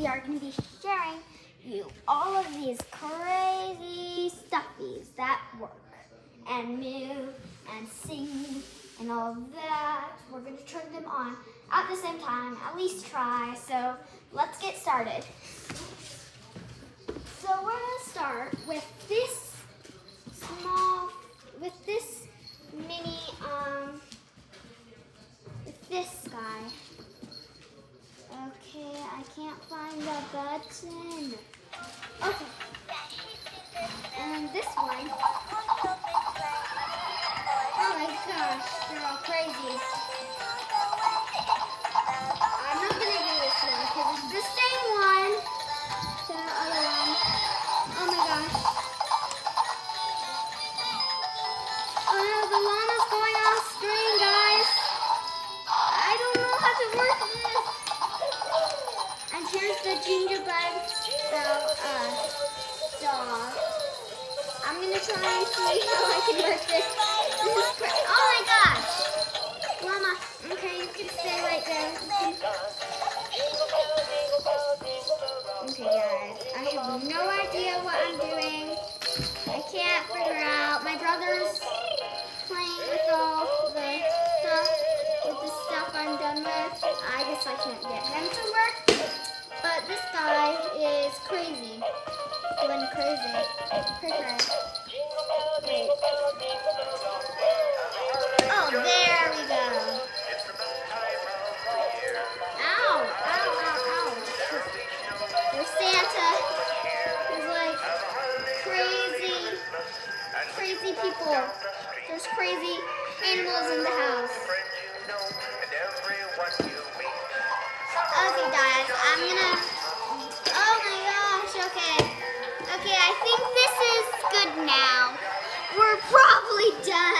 we are going to be sharing you all of these crazy stuffies that work and move and sing and all of that. We're going to turn them on at the same time, at least try. So let's get started. So we're going to start with this small, with this mini, um, with this guy. Okay, I can't find the button. Okay. The gingerbread uh, dog. I'm gonna try and see how I can work this. This is. Oh my gosh! Llama, okay, you can stay right there. Okay guys, I have no idea what I'm doing. I can't figure out. My brother's playing with all the stuff, with the stuff I'm done with. I guess I can't get him to is crazy. Going crazy. Crazy. Wait. Oh, there we go. Ow, ow, ow, ow. There's Santa. There's like crazy, crazy people. There's crazy animals in the house. Okay, I think this is good now. We're probably done.